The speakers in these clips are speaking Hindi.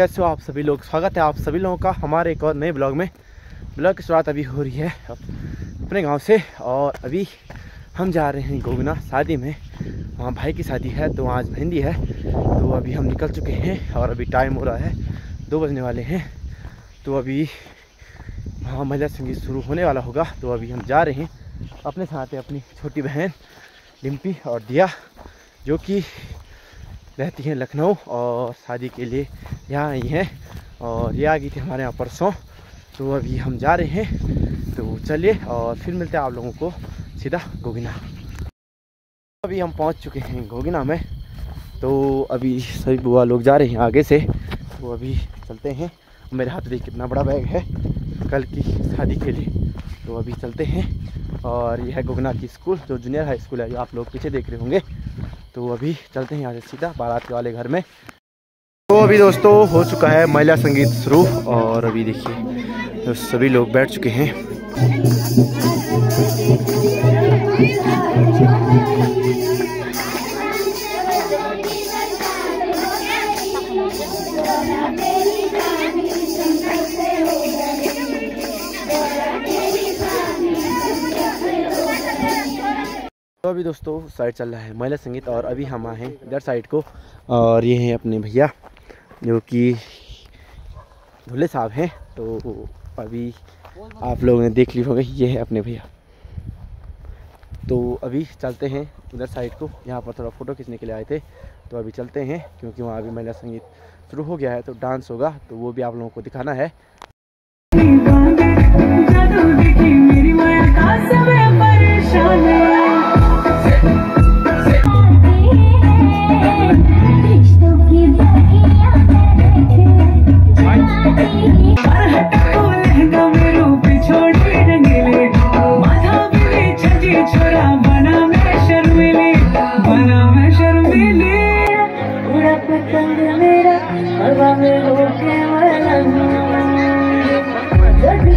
कैसे हो आप सभी लोग? स्वागत है आप सभी लोगों का हमारे एक और नए ब्लॉग में। ब्लॉग की शुरुआत अभी हो रही है अपने गाँव से और अभी हम जा रहे हैं गोगना शादी में। वहाँ भाई की शादी है तो वहाँ आज मेहंदी है तो अभी हम निकल चुके हैं और अभी टाइम हो रहा है, दो बजने वाले हैं। तो अभी वहाँ महिला संगीत शुरू होने वाला होगा तो अभी हम जा रहे हैं अपने साथ अपनी छोटी बहन डिम्पी और दिया, जो कि रहती हैं लखनऊ और शादी के लिए यहाँ आई हैं और ये आ गई थी हमारे यहाँ परसों। तो अभी हम जा रहे हैं। तो चलिए और फिर मिलते हैं आप लोगों को सीधा गोगिना। अभी हम पहुँच चुके हैं गोगिना में। तो अभी सभी बुआ लोग जा रहे हैं आगे से। तो अभी चलते हैं। मेरे हाथ में कितना बड़ा बैग है। कल की शादी के लिए। तो अभी चलते हैं और यह है गुगना की स्कूल, जो जूनियर हाई स्कूल है, जो आप लोग पीछे देख रहे होंगे। तो अभी चलते हैं यहाँ से सीधा बारात वाले घर में। तो अभी दोस्तों, हो चुका है महिला संगीत शुरू और अभी देखिए तो सभी लोग बैठ चुके हैं। तो अभी दोस्तों साइड चल रहा है महिला संगीत और अभी हम आए हैं इधर साइड को और ये हैं अपने भैया, जो कि धुल्ले साहब हैं। तो अभी आप लोगों ने देख ली होगा, ये है अपने भैया। तो अभी चलते हैं उधर साइड को, यहाँ पर थोड़ा फ़ोटो खींचने के लिए आए थे। तो अभी चलते हैं, क्योंकि वहाँ अभी महिला संगीत शुरू हो गया है तो डांस होगा तो वो भी आप लोगों को दिखाना है।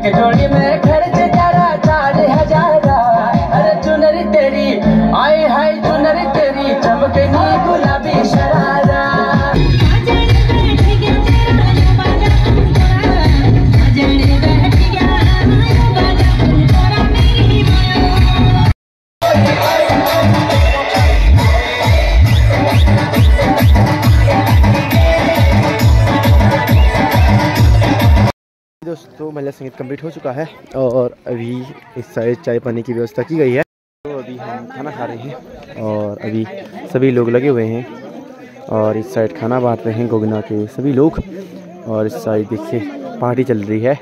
que yo दोस्तों, महिला संगीत कंप्लीट हो चुका है और अभी इस साइड चाय पानी की व्यवस्था की गई है। तो अभी हम खाना खा रहे हैं और अभी सभी लोग लगे हुए हैं और इस साइड खाना बांट रहे हैं गोगना के सभी लोग और इस साइड देखिए, पार्टी चल रही है।